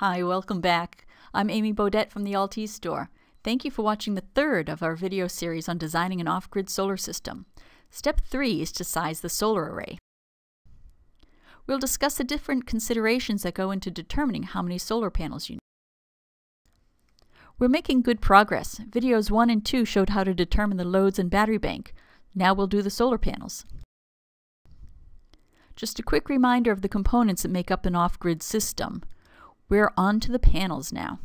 Hi, welcome back. I'm Amy Beaudet from the altE store. Thank you for watching the third of our video series on designing an off-grid solar system. Step 3 is to size the solar array. We'll discuss the different considerations that go into determining how many solar panels you need. We're making good progress. Videos 1 and 2 showed how to determine the loads and battery bank. Now we'll do the solar panels. Just a quick reminder of the components that make up an off-grid system. We're on to the panels now.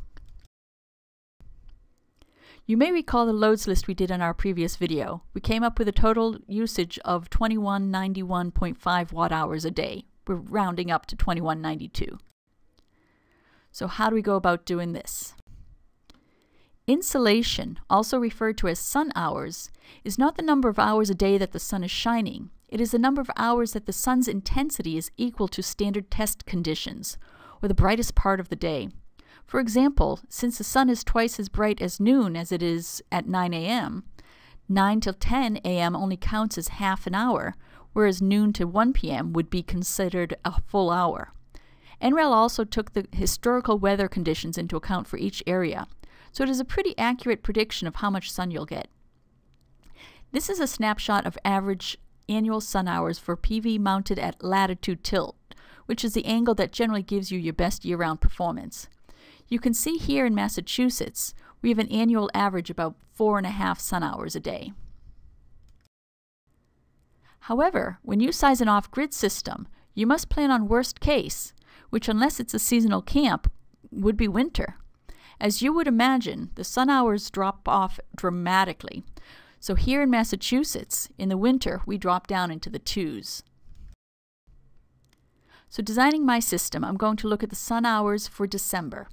You may recall the loads list we did in our previous video. We came up with a total usage of 2191.5 watt hours a day. We're rounding up to 2192. So how do we go about doing this? Insolation, also referred to as sun hours, is not the number of hours a day that the sun is shining. It is the number of hours that the sun's intensity is equal to standard test conditions, or the brightest part of the day. For example, since the sun is twice as bright as noon as it is at 9 a.m., 9 till 10 a.m. only counts as half an hour, whereas noon to 1 p.m. would be considered a full hour. NREL also took the historical weather conditions into account for each area, so it is a pretty accurate prediction of how much sun you'll get. This is a snapshot of average annual sun hours for PV mounted at latitude tilt, which is the angle that generally gives you your best year-round performance. You can see here in Massachusetts, we have an annual average about four and a half sun hours a day. However, when you size an off-grid system, you must plan on worst case, which unless it's a seasonal camp, would be winter. As you would imagine, the sun hours drop off dramatically. So here in Massachusetts, in the winter, we drop down into the twos. So designing my system, I'm going to look at the sun hours for December.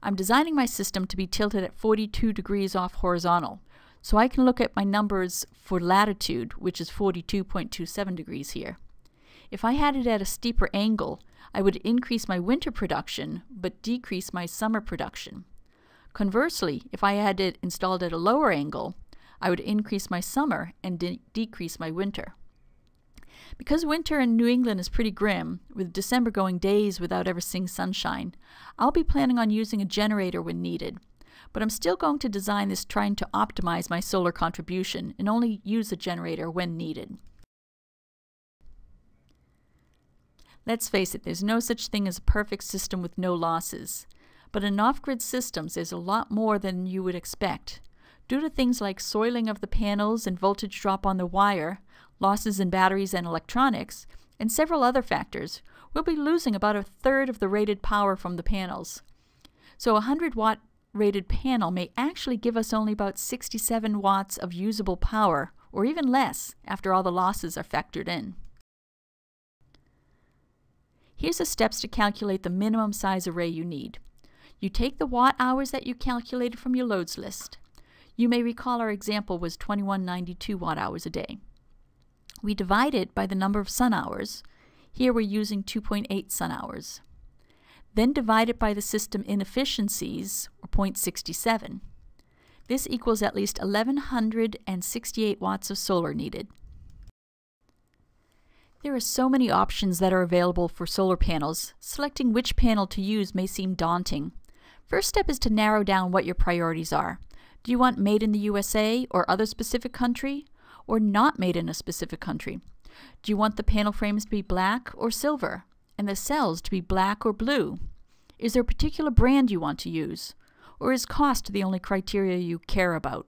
I'm designing my system to be tilted at 42 degrees off horizontal, so I can look at my numbers for latitude, which is 42.27 degrees here. If I had it at a steeper angle, I would increase my winter production, but decrease my summer production. Conversely, if I had it installed at a lower angle, I would increase my summer and de decrease my winter. Because winter in New England is pretty grim, with December going days without ever seeing sunshine, I'll be planning on using a generator when needed. But I'm still going to design this trying to optimize my solar contribution and only use a generator when needed. Let's face it, there's no such thing as a perfect system with no losses. But in off-grid systems, there's a lot more than you would expect. Due to things like soiling of the panels and voltage drop on the wire, losses in batteries and electronics, and several other factors, we'll be losing about a third of the rated power from the panels. So a 100 watt rated panel may actually give us only about 67 watts of usable power, or even less, after all the losses are factored in. Here's the steps to calculate the minimum size array you need. You take the watt hours that you calculated from your loads list. You may recall our example was 2192 watt hours a day. We divide it by the number of sun hours. Here we're using 2.8 sun hours. Then divide it by the system inefficiencies, or 0.67. This equals at least 1168 watts of solar needed. There are so many options that are available for solar panels, selecting which panel to use may seem daunting. First step is to narrow down what your priorities are. Do you want made in the USA or other specific country? Or not made in a specific country? Do you want the panel frames to be black or silver? And the cells to be black or blue? Is there a particular brand you want to use? Or is cost the only criteria you care about?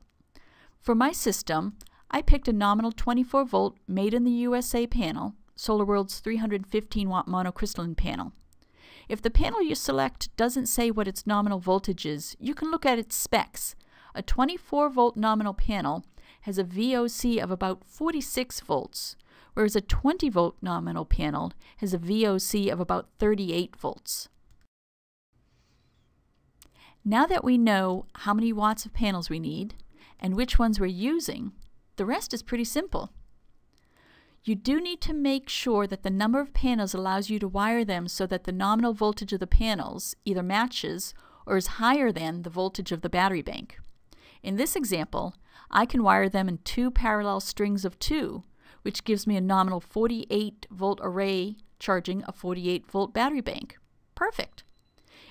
For my system, I picked a nominal 24 volt made in the USA panel, SolarWorld's 315 watt monocrystalline panel. If the panel you select doesn't say what its nominal voltage is, you can look at its specs. A 24 volt nominal panel has a VOC of about 46 volts, whereas a 20 volt nominal panel has a VOC of about 38 volts. Now that we know how many watts of panels we need and which ones we're using, the rest is pretty simple. You do need to make sure that the number of panels allows you to wire them so that the nominal voltage of the panels either matches or is higher than the voltage of the battery bank. In this example, I can wire them in two parallel strings of two, which gives me a nominal 48 volt array charging a 48 volt battery bank. Perfect.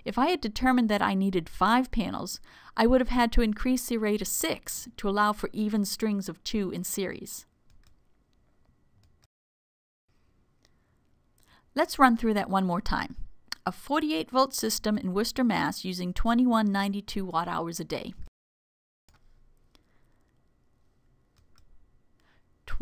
If I had determined that I needed 5 panels, I would have had to increase the array to 6 to allow for even strings of 2 in series. Let's run through that one more time. A 48 volt system in Worcester, Mass using 2192 watt hours a day.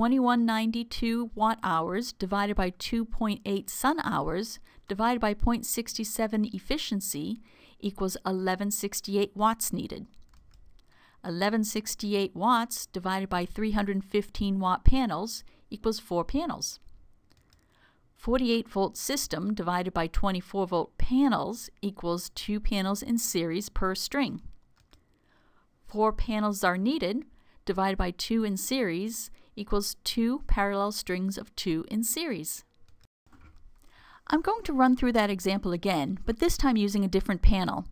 2192 watt hours divided by 2.8 sun hours divided by 0.67 efficiency equals 1168 watts needed. 1168 watts divided by 315 watt panels equals 4 panels. 48 volt system divided by 24 volt panels equals 2 panels in series per string. 4 panels are needed divided by 2 in series equals 2 parallel strings of 2 in series. I'm going to run through that example again, but this time using a different panel.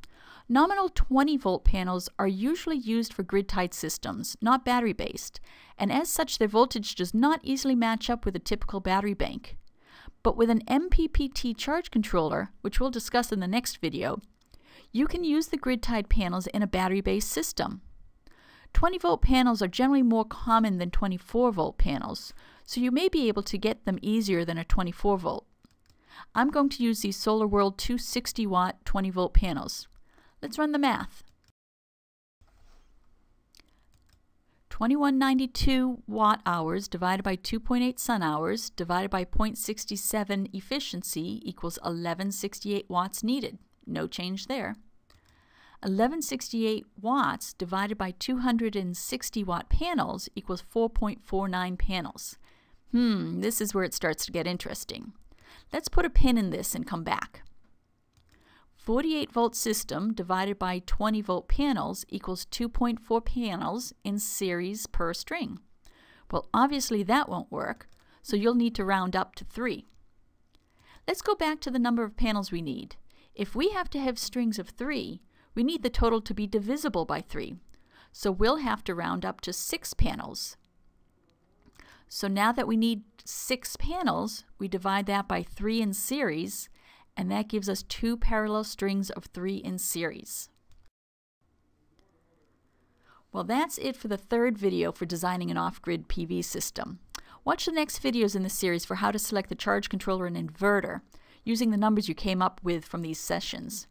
Nominal 20 volt panels are usually used for grid-tied systems, not battery-based, and as such their voltage does not easily match up with a typical battery bank. But with an MPPT charge controller, which we'll discuss in the next video, you can use the grid-tied panels in a battery-based system. 20 volt panels are generally more common than 24 volt panels, so you may be able to get them easier than a 24 volt. I'm going to use these SolarWorld 260 watt 20 volt panels. Let's run the math. 2192 watt hours divided by 2.8 sun hours divided by 0.67 efficiency equals 1168 watts needed. No change there. 1168 watts divided by 260 watt panels equals 4.49 panels. Hmm, this is where it starts to get interesting. Let's put a pin in this and come back. 48 volt system divided by 20 volt panels equals 2.4 panels in series per string. Well, obviously that won't work, so you'll need to round up to 3. Let's go back to the number of panels we need. If we have to have strings of 3, we need the total to be divisible by 3. So we'll have to round up to 6 panels. So now that we need 6 panels, we divide that by 3 in series, and that gives us two parallel strings of 3 in series. Well, that's it for the third video for designing an off-grid PV system. Watch the next videos in the series for how to select the charge controller and inverter using the numbers you came up with from these sessions.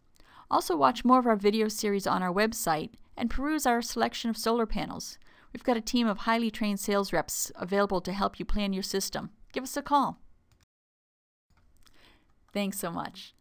Also watch more of our video series on our website and peruse our selection of solar panels. We've got a team of highly trained sales reps available to help you plan your system. Give us a call. Thanks so much.